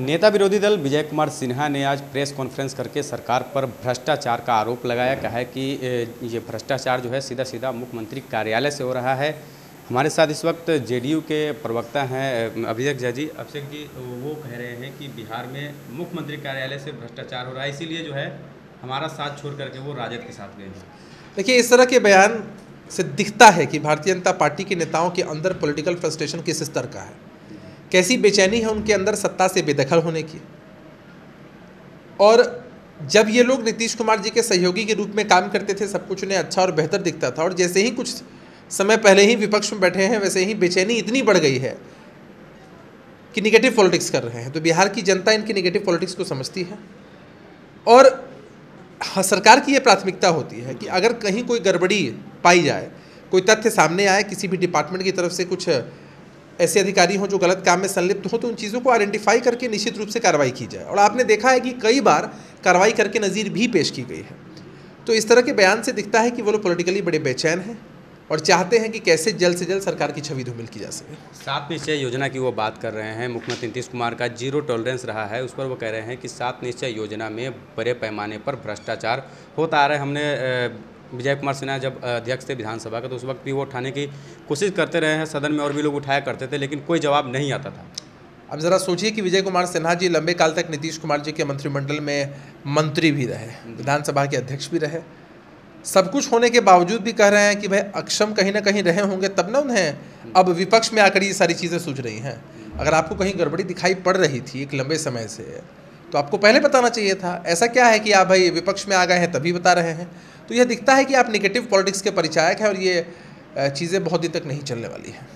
नेता विरोधी दल विजय कुमार सिन्हा ने आज प्रेस कॉन्फ्रेंस करके सरकार पर भ्रष्टाचार का आरोप लगाया। कहा है कि ये भ्रष्टाचार जो है सीधा सीधा मुख्यमंत्री कार्यालय से हो रहा है। हमारे साथ इस वक्त जेडीयू के प्रवक्ता हैं अभिषेक झा जी। अभिषेक जी, वो कह रहे हैं कि बिहार में मुख्यमंत्री कार्यालय से भ्रष्टाचार हो रहा है, इसीलिए जो है हमारा साथ छोड़ करके वो राजद के साथ गए हैं। देखिए, इस तरह के बयान से दिखता है कि भारतीय जनता पार्टी के नेताओं के अंदर पॉलिटिकल फ्रस्ट्रेशन किस स्तर का है। कैसी बेचैनी है उनके अंदर सत्ता से बेदखल होने की। और जब ये लोग नीतीश कुमार जी के सहयोगी के रूप में काम करते थे, सब कुछ उन्हें अच्छा और बेहतर दिखता था। और जैसे ही कुछ समय पहले ही विपक्ष में बैठे हैं, वैसे ही बेचैनी इतनी बढ़ गई है कि निगेटिव पॉलिटिक्स कर रहे हैं। तो बिहार की जनता इनकी निगेटिव पॉलिटिक्स को समझती है। और हाँ सरकार की ये प्राथमिकता होती है कि अगर कहीं कोई गड़बड़ी पाई जाए, कोई तथ्य सामने आए, किसी भी डिपार्टमेंट की तरफ़ से कुछ ऐसे अधिकारी हों जो गलत काम में संलिप्त हो तो उन चीज़ों को आइडेंटिफाई करके निश्चित रूप से कार्रवाई की जाए। और आपने देखा है कि कई बार कार्रवाई करके नज़ीर भी पेश की गई है। तो इस तरह के बयान से दिखता है कि वो लोग पोलिटिकली बड़े बेचैन हैं और चाहते हैं कि कैसे जल्द से जल्द सरकार की छवि धूमिल की जा सके। सात निश्चय योजना की वो बात कर रहे हैं। मुख्यमंत्री नीतीश कुमार का ज़ीरो टॉलरेंस रहा है, उस पर वो कह रहे हैं कि सात निश्चय योजना में बड़े पैमाने पर भ्रष्टाचार होता आ रहा है। हमने विजय कुमार सिन्हा जब अध्यक्ष थे विधानसभा का तो उस वक्त भी वो उठाने की कोशिश करते रहे हैं। सदन में और भी लोग उठाया करते थे, लेकिन कोई जवाब नहीं आता था। अब ज़रा सोचिए कि विजय कुमार सिन्हा जी लंबे काल तक नीतीश कुमार जी के मंत्रिमंडल में मंत्री भी रहे, विधानसभा के अध्यक्ष भी रहे। सब कुछ होने के बावजूद भी कह रहे हैं कि भाई अक्षम कहीं ना कहीं रहे होंगे, तब ना उन्हें अब विपक्ष में आकर ये सारी चीज़ें सूझ रही हैं। अगर आपको कहीं गड़बड़ी दिखाई पड़ रही थी एक लंबे समय से तो आपको पहले बताना चाहिए था। ऐसा क्या है कि आप भाई विपक्ष में आ गए हैं तभी बता रहे हैं? तो यह दिखता है कि आप निगेटिव पॉलिटिक्स के परिचायक हैं और ये चीज़ें बहुत दिन तक नहीं चलने वाली हैं।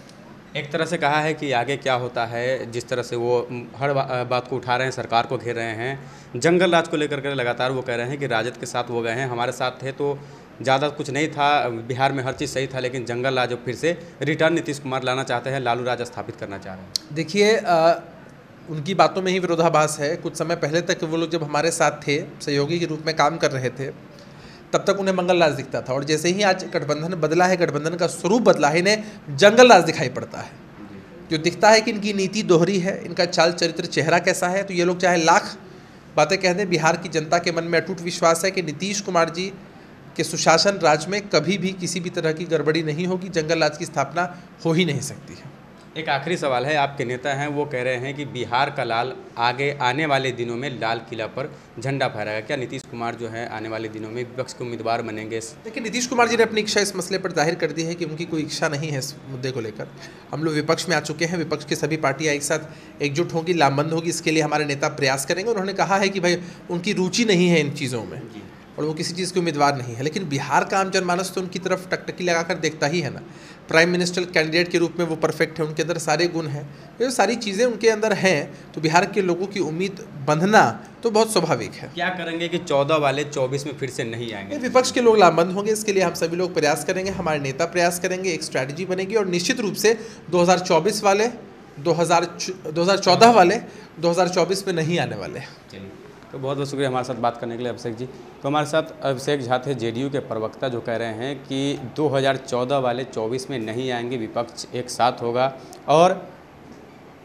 एक तरह से कहा है कि आगे क्या होता है जिस तरह से वो हर बात को उठा रहे हैं सरकार को घेर रहे हैं जंगल राज को लेकर के लगातार वो कह रहे हैं कि राजद के साथ वो गए हैं हमारे साथ थे तो ज़्यादा कुछ नहीं था बिहार में हर चीज़ सही था लेकिन जंगल राज फिर से रिटर्न नीतीश कुमार लाना चाहते हैं लालू राज स्थापित करना चाह रहे हैं। देखिए उनकी बातों में ही विरोधाभास है। कुछ समय पहले तक वो लोग जब हमारे साथ थे सहयोगी के रूप में काम कर रहे थे तब तक उन्हें मंगल राज दिखता था। और जैसे ही आज गठबंधन बदला है, गठबंधन का स्वरूप बदला है, इन्हें जंगल राज दिखाई पड़ता है। जो दिखता है कि इनकी नीति दोहरी है, इनका चाल चरित्र चेहरा कैसा है तो ये लोग चाहे लाख बातें कह दें, बिहार की जनता के मन में अटूट विश्वास है कि नीतीश कुमार जी के सुशासन राज में कभी भी किसी भी तरह की गड़बड़ी नहीं होगी, जंगल राज की स्थापना हो ही नहीं सकती है। एक आखिरी सवाल है आपके नेता हैं वो कह रहे हैं कि बिहार का लाल आगे आने वाले दिनों में लाल किला पर झंडा फहराएगा। क्या नीतीश कुमार जो है आने वाले दिनों में विपक्ष के उम्मीदवार बनेंगे देखिए नीतीश कुमार जी ने अपनी इच्छा इस मसले पर ज़ाहिर कर दी है कि उनकी कोई इच्छा नहीं है इस मुद्दे को लेकर। हम लोग विपक्ष में आ चुके हैं विपक्ष की सभी पार्टियाँ एक साथ एकजुट होंगी लामबंद होगी इसके लिए हमारे नेता प्रयास करेंगे। उन्होंने कहा है कि भाई उनकी रुचि नहीं है इन चीज़ों में। और वो किसी चीज़ के उम्मीदवार नहीं है। लेकिन बिहार का आम जनमानस तो उनकी तरफ़ टकटकी लगाकर देखता ही है ना। प्राइम मिनिस्टर कैंडिडेट के रूप में वो परफेक्ट है उनके अंदर सारे गुण हैं। ये सारी चीज़ें उनके अंदर हैं तो बिहार के लोगों की उम्मीद बंधना तो बहुत स्वाभाविक है। क्या करेंगे कि चौदह वाले चौबीस में फिर से नहीं आएँगे? विपक्ष के लोग लामबंद होंगे इसके लिए हम सभी लोग प्रयास करेंगे हमारे नेता प्रयास करेंगे एक स्ट्रैटेजी बनेगी और निश्चित रूप से दो वाले दो हज़ार वाले दो हज़ार चौबीस में नहीं आने वाले चलिए। तो बहुत बहुत शुक्रिया हमारे साथ बात करने के लिए, अभिषेक जी। तो हमारे साथ अभिषेक झा थे जेडीयू के प्रवक्ता, जो कह रहे हैं कि 2014 वाले 24 में नहीं आएँगे, विपक्ष एक साथ होगा और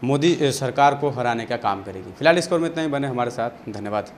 मोदी सरकार को हराने का काम करेगी। फ़िलहाल इस स्कोर में इतना ही, बने हमारे साथ। धन्यवाद।